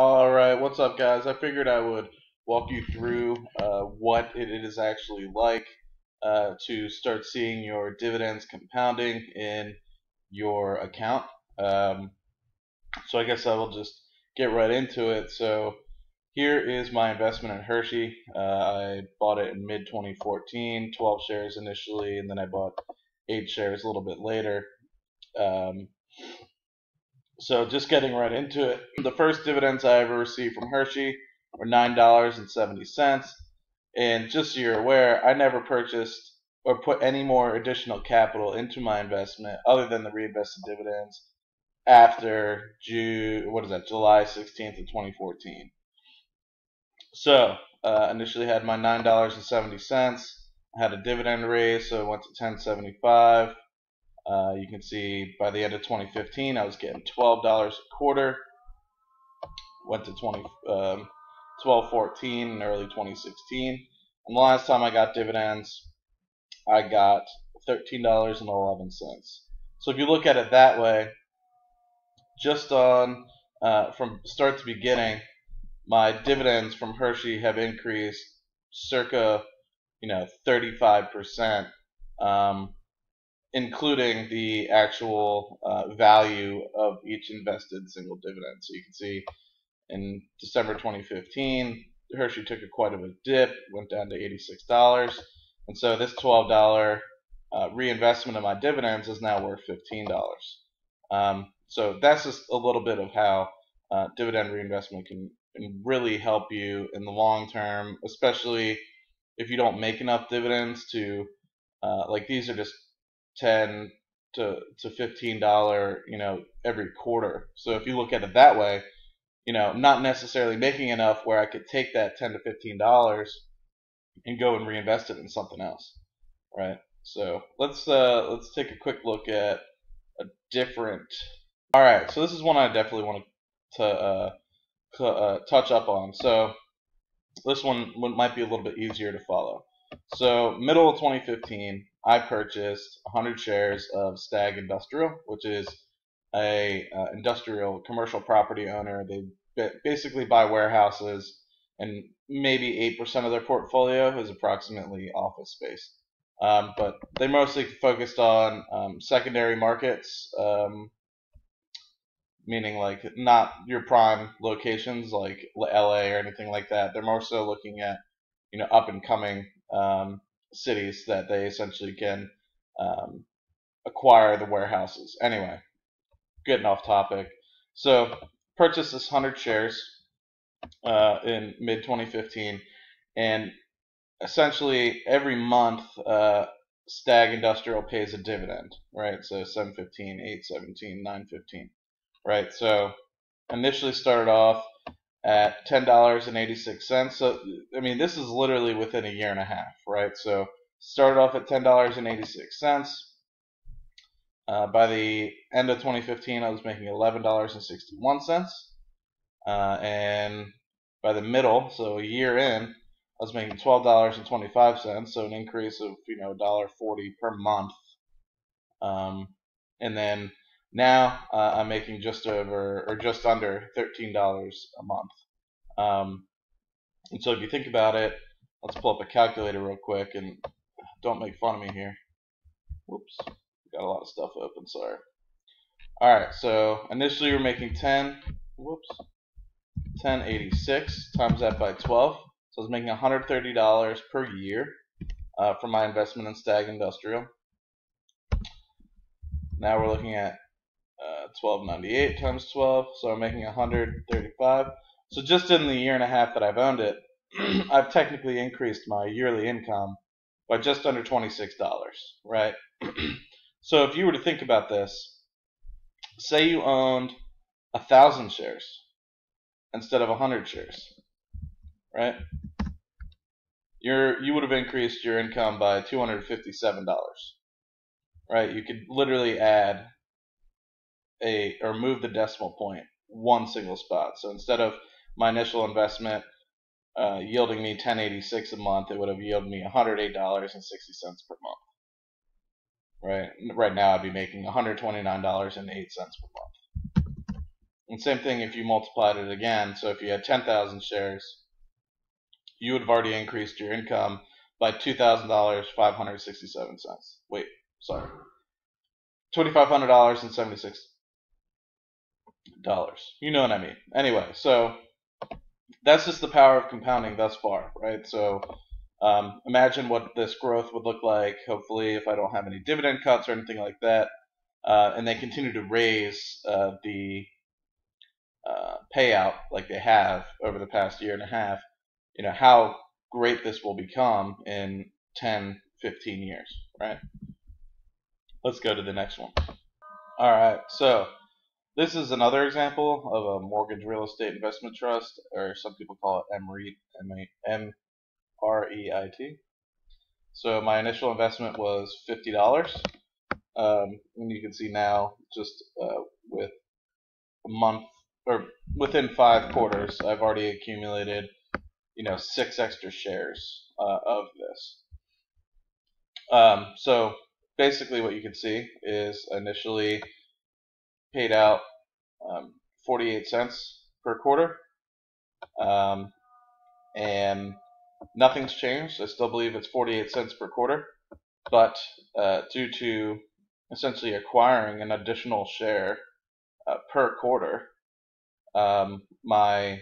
Alright, what's up guys? I figured I would walk you through uh, what it is actually like uh, to start seeing your dividends compounding in your account. Um, so I guess I will just get right into it. So here is my investment in Hershey. Uh, I bought it in mid 2014, 12 shares initially, and then I bought 8 shares a little bit later. Um, so just getting right into it, the first dividends I ever received from Hershey were nine dollars and seventy cents. And just so you're aware, I never purchased or put any more additional capital into my investment other than the reinvested dividends after June, what is that, July 16th of 2014. So uh, initially had my nine dollars and seventy cents. Had a dividend raise, so it went to 10.75. Uh, you can see by the end of 2015, I was getting $12 a quarter. Went to 20, um, 12.14 in early 2016. And the last time I got dividends, I got $13.11. So if you look at it that way, just on uh, from start to beginning, my dividends from Hershey have increased circa, you know, 35%. Um, including the actual uh, value of each invested single dividend. So you can see in December 2015, Hershey took a quite of a dip, went down to $86. And so this $12 uh, reinvestment of my dividends is now worth $15. Um, so that's just a little bit of how uh, dividend reinvestment can, really help you in the long term, especially if you don't make enough dividends to, uh, like these are just ten to to fifteen dollar, you know, every quarter. So if you look at it that way, you know, not necessarily making enough where I could take that ten to fifteen dollars and go and reinvest it in something else, right? So let's uh, let's take a quick look at a different. All right, so this is one I definitely want to uh, uh, touch up on. So this one might be a little bit easier to follow. So middle of 2015, I purchased 100 shares of Stag Industrial, which is a uh, industrial commercial property owner. They basically buy warehouses, and maybe 8% of their portfolio is approximately office space. Um, but they mostly focused on um, secondary markets, um, meaning like not your prime locations like LA or anything like that. They're more so looking at you know up and coming um, cities that they essentially can um, acquire the warehouses. Anyway, getting off topic. So purchased this 100 shares uh, in mid 2015, and essentially every month uh, Stag Industrial pays a dividend, right? So 715, 817, 915, right? So initially started off at ten dollars and eighty six cents. So I mean, this is literally within a year and a half, right? So started off at ten dollars and eighty six cents. Uh, by the end of 2015, I was making eleven dollars and sixty one cents, uh, and by the middle, so a year in, I was making twelve dollars and twenty five cents, so an increase of you know dollar forty per month. Um, and then now uh, I'm making just over or just under $13 a month. Um, and so if you think about it, let's pull up a calculator real quick and don't make fun of me here. Whoops, got a lot of stuff open, sorry. Alright, so initially we're making 10, whoops, 1086 times that by 12. So I was making $130 per year uh, for my investment in Stag Industrial. Now we're looking at 1298 times 12, so I'm making 135. So just in the year and a half that I've owned it, I've technically increased my yearly income by just under $26, right? so if you were to think about this, say you owned a thousand shares instead of a hundred shares, right? You're, you would have increased your income by $257, right? You could literally add a or move the decimal point one single spot. So instead of my initial investment uh, yielding me 1086 a month, it would have yielded me $108.60 per month. Right right now, I'd be making $129.08 per month. And same thing if you multiplied it again. So if you had 10,000 shares, you would have already increased your income by $2,000, 567. Wait, sorry. $2,500 and 76 dollars. You know what I mean. Anyway, so that's just the power of compounding thus far, right? So um, imagine what this growth would look like, hopefully, if I don't have any dividend cuts or anything like that. Uh, and they continue to raise uh, the uh, payout like they have over the past year and a half, you know, how great this will become in 10, 15 years, right? Let's go to the next one. All right, so this is another example of a mortgage real estate investment trust, or some people call it MREIT, M-R-E-I-T. So my initial investment was $50. Um, and you can see now, just uh, with a month or within five quarters, I've already accumulated, you know, six extra shares uh, of this. Um, so basically, what you can see is initially paid out um, 48 cents per quarter, um, and nothing's changed. I still believe it's 48 cents per quarter, but uh, due to essentially acquiring an additional share uh, per quarter, um, my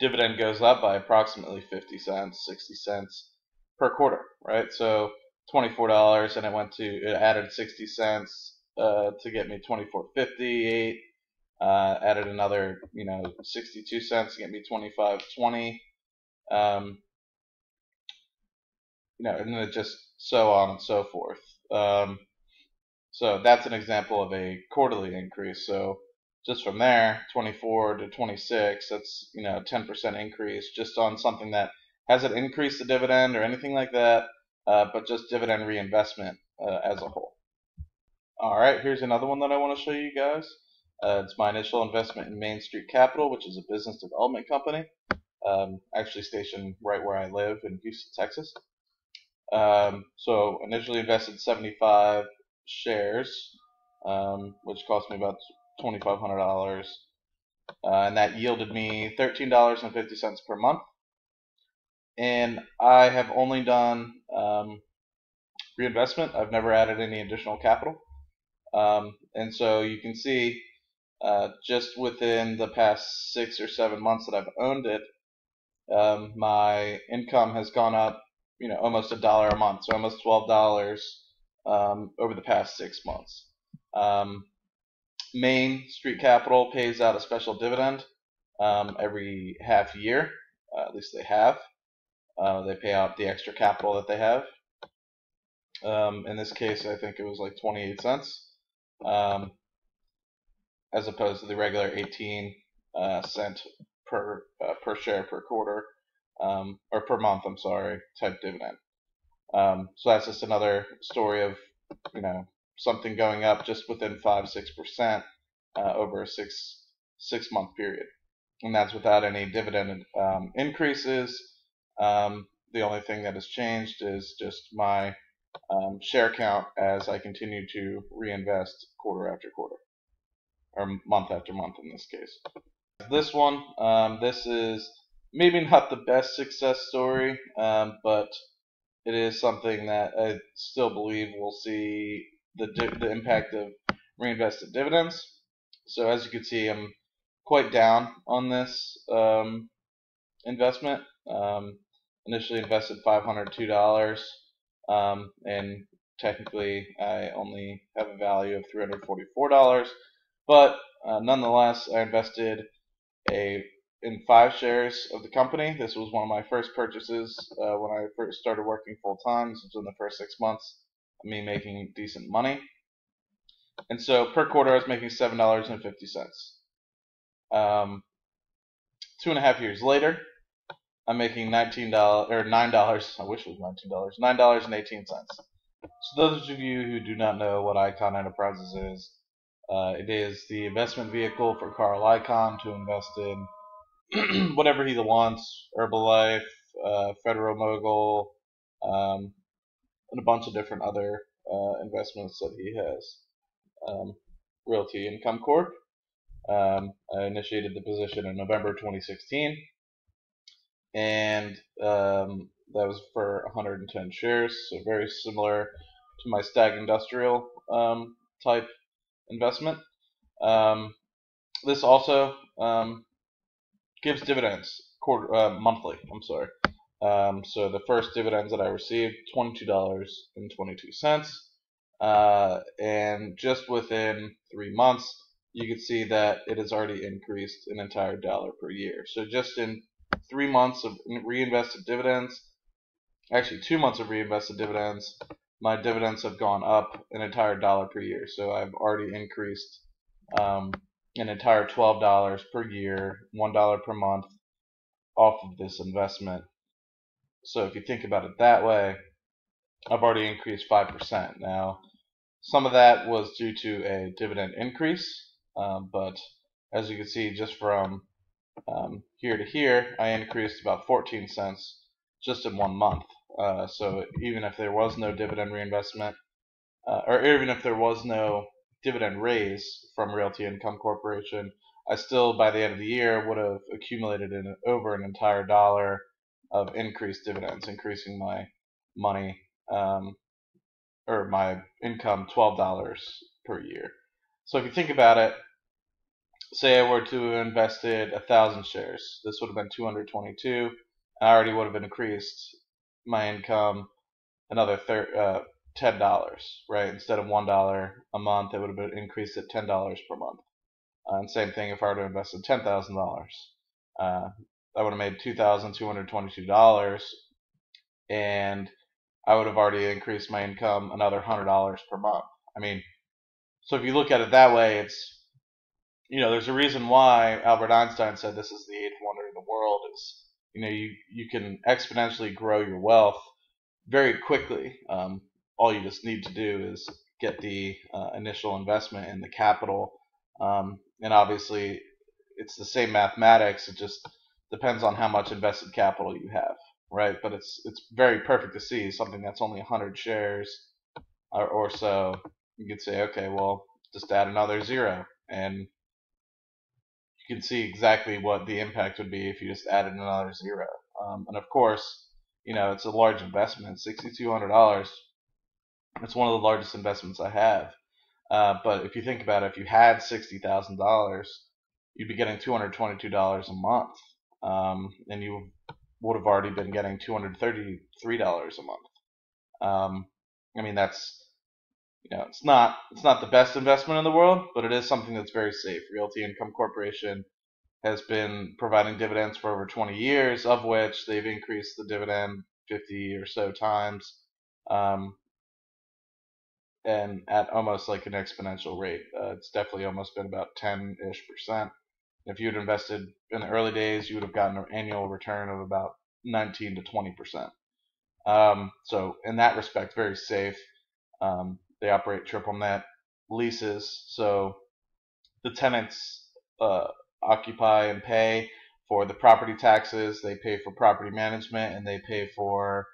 dividend goes up by approximately 50 cents, 60 cents per quarter, right? So $24 and it went to, it added 60 cents uh, to get me 24.58. Uh, added another, you know, 62 cents to get me 25.20. Um, you know, and then just so on and so forth. Um, so that's an example of a quarterly increase. So just from there, 24 to 26, that's you know 10% increase just on something that hasn't increased the dividend or anything like that, uh, but just dividend reinvestment uh, as a whole. All right, here's another one that I want to show you guys. Uh, it's my initial investment in Main Street Capital, which is a business development company, um, actually stationed right where I live in Houston, Texas. Um, so initially invested 75 shares, um, which cost me about $2,500. Uh, and that yielded me $13.50 per month. And I have only done um, reinvestment. I've never added any additional capital. Um, and so you can see uh, just within the past six or seven months that I've owned it, um, my income has gone up, you know, almost a dollar a month, so almost twelve dollars um, over the past six months. Um, Main Street Capital pays out a special dividend um, every half year. Uh, at least they have. Uh, they pay out the extra capital that they have. Um, in this case, I think it was like 28 cents, um, as opposed to the regular 18 uh, cent per uh, per share per quarter um, or per month. I'm sorry, type dividend. Um, so that's just another story of you know something going up just within five six percent uh, over a six six month period, and that's without any dividend um, increases. Um, the only thing that has changed is just my um, share count as I continue to reinvest quarter after quarter, or month after month in this case. This one, um, this is maybe not the best success story, um, but it is something that I still believe we'll see the, the impact of reinvested dividends. So as you can see, I'm quite down on this um, investment. Um, initially invested $502, um, and technically I only have a value of $344. But uh, nonetheless, I invested a in five shares of the company. This was one of my first purchases uh, when I first started working full time. This was in the first six months of me making decent money. And so per quarter, I was making seven dollars and fifty cents. Um, two and a half years later, I'm making nineteen dollars or nine dollars. I wish it was nineteen dollars. Nine dollars and eighteen cents. So those of you who do not know what Icahn Enterprises is, uh, it is the investment vehicle for Carl Icahn to invest in whatever he wants, Herbalife, uh, Federal Mogul, um, and a bunch of different other uh, investments that he has. Um, Realty Income Corp. Um, I initiated the position in November 2016, and um, that was for 110 shares, so very similar to my Stag Industrial um, type investment. Um, this also um, gives dividends quarter uh, monthly. I'm sorry. Um, so the first dividends that I received, twenty-two dollars and twenty-two cents, uh, and just within three months, you can see that it has already increased an entire dollar per year. So just in three months of reinvested dividends, actually two months of reinvested dividends, my dividends have gone up an entire dollar per year. So I've already increased um, an entire $12 per year, $1 per month off of this investment. So if you think about it that way, I've already increased 5%. Now, some of that was due to a dividend increase, um, but as you can see, just from um, here to here, I increased about 14 cents just in one month. Uh, so even if there was no dividend reinvestment, uh, or even if there was no dividend raise from Realty Income Corporation, I still, by the end of the year, would have accumulated in over an entire dollar of increased dividends, increasing my money um, or my income $12 per year. So if you think about it, say I were to have invested a thousand shares, this would have been 222. and I already would have increased my income another thir- uh, ten dollars, right? Instead of one dollar a month, it would have been increased at ten dollars per month. Uh, and same thing if I were to invest in ten thousand uh, dollars, I would have made two thousand two hundred twenty-two dollars, and I would have already increased my income another hundred dollars per month. I mean, so if you look at it that way, it's you know, there's a reason why Albert Einstein said this is the eighth wonder of the world. Is you know, you you can exponentially grow your wealth very quickly. Um, all you just need to do is get the uh, initial investment in the capital. Um, and obviously, it's the same mathematics. It just depends on how much invested capital you have, right? But it's it's very perfect to see something that's only 100 shares or, or so. You could say, okay, well, just add another zero, and you can see exactly what the impact would be if you just added another zero. Um, and of course, you know, it's a large investment, $6,200 it's one of the largest investments I have. Uh, but if you think about it, if you had sixty thousand dollars, you'd be getting two hundred twenty-two dollars a month, um, and you would have already been getting two hundred thirty-three dollars a month. Um, I mean, that's you know, it's not it's not the best investment in the world, but it is something that's very safe. Realty Income Corporation has been providing dividends for over 20 years, of which they've increased the dividend 50 or so times. Um, and at almost like an exponential rate. Uh, it's definitely almost been about 10 ish percent. If you had invested in the early days, you would have gotten an annual return of about 19 to 20 percent. Um, so in that respect, very safe. Um, they operate triple net leases, so the tenants uh, occupy and pay for the property taxes. They pay for property management, and they pay for.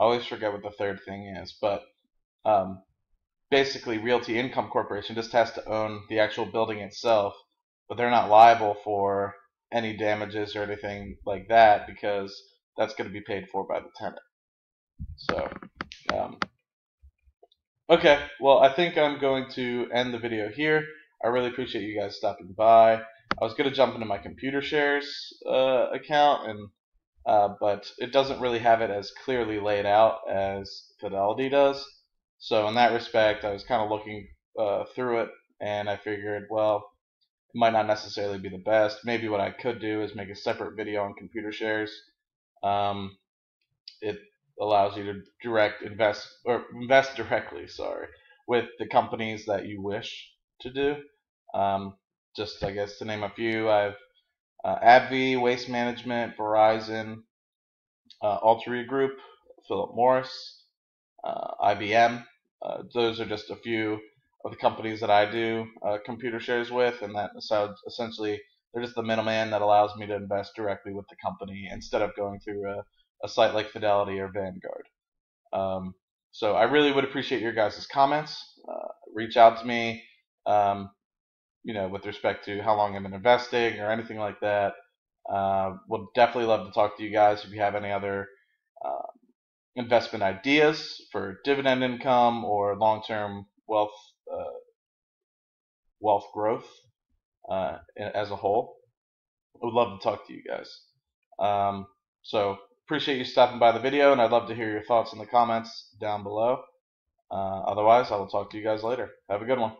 I always forget what the third thing is, but um, basically Realty Income Corporation just has to own the actual building itself, but they're not liable for any damages or anything like that because that's going to be paid for by the tenant. So, um, okay, well, I think I'm going to end the video here. I really appreciate you guys stopping by. I was going to jump into my computer shares uh, account, and uh, but it doesn't really have it as clearly laid out as Fidelity does. So in that respect, I was kind of looking uh, through it, and I figured, well, it might not necessarily be the best. Maybe what I could do is make a separate video on computer shares. Um, it allows you to direct invest or invest directly, sorry, with the companies that you wish to do. Um, just I guess to name a few, I've uh, AbbVie, Waste Management, Verizon, uh, Altria Group, Philip Morris, uh, IBM, uh, those are just a few of the companies that I do uh, computer shares with, and that so essentially they're just the middleman that allows me to invest directly with the company instead of going through a, a site like Fidelity or Vanguard. Um, so I really would appreciate your guys' comments. Uh, reach out to me. Um, you know, with respect to how long I've been investing or anything like that. Uh, would definitely love to talk to you guys if you have any other uh, investment ideas for dividend income or long-term wealth uh, wealth growth uh, as a whole. I would love to talk to you guys. Um, so appreciate you stopping by the video, and I'd love to hear your thoughts in the comments down below. Uh, otherwise, I will talk to you guys later. Have a good one.